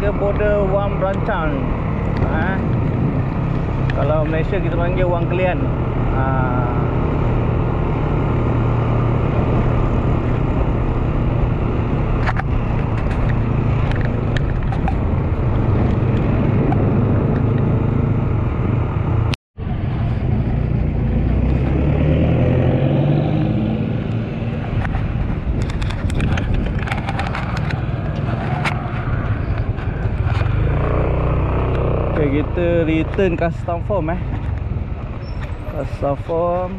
ke border Wang Berancang. Ha? Kalau Malaysia kita panggil Wang Kelian. Ha. Okay, kita return custom form eh. Custom form.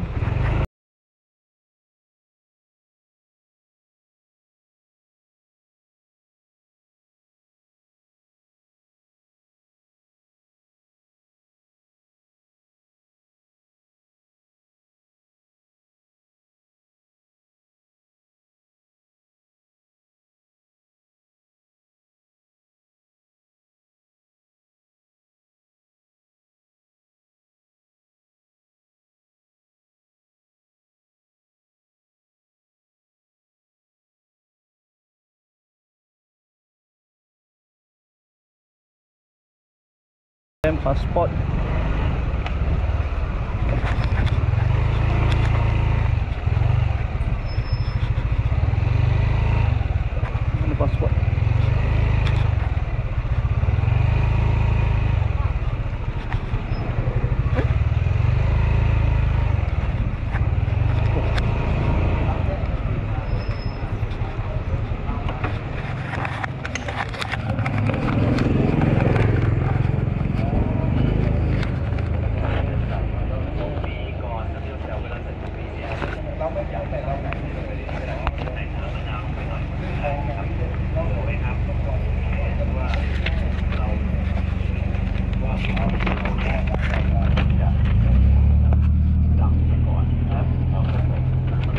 Dan pasport. Mana pasport?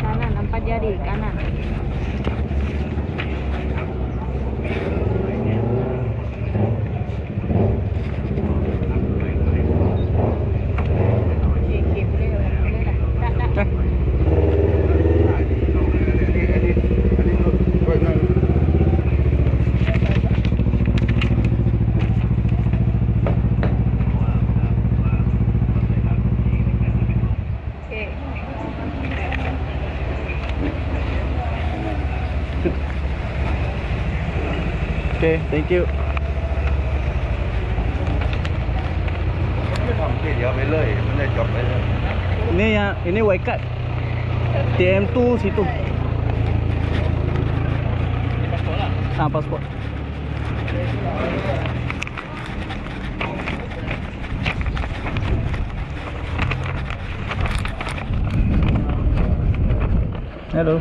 Kanan empat jari kanan. Okey, okey, boleh dah, boleh dah. Tak, tak. Eh, Okey. Okay, thank you. Ini yang ini card. TM2 situ. Ah, pasport. Hello.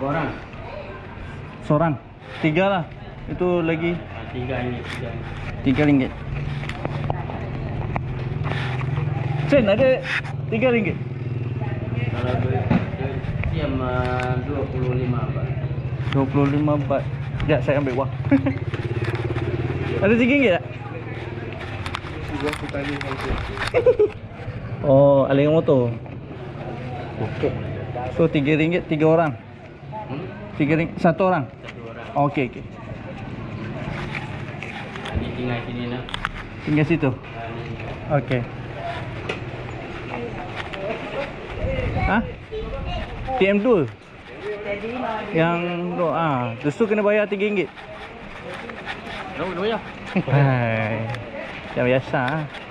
Orang Seorang. Tiga lah. Itu lagi Tiga ini, tiga ini tiga ringgit. Sen ada tiga ringgit. Kalau Siam dua puluh lima Pak 25 baht. Sekejap saya ambil wang. ada tiga ringgit tak? Oh, aling motor. Okey So tiga ringgit tiga orang. Tiga ringgit satu orang. Satu orang Okey okey. Ini tinggal sini nak Tinggal situ. Ah, ni. Okey. Ha? TM2. Yang tu ah, tu kena bayar tiga ringgit. Dua, dua ya Hai. Yang biasa ah.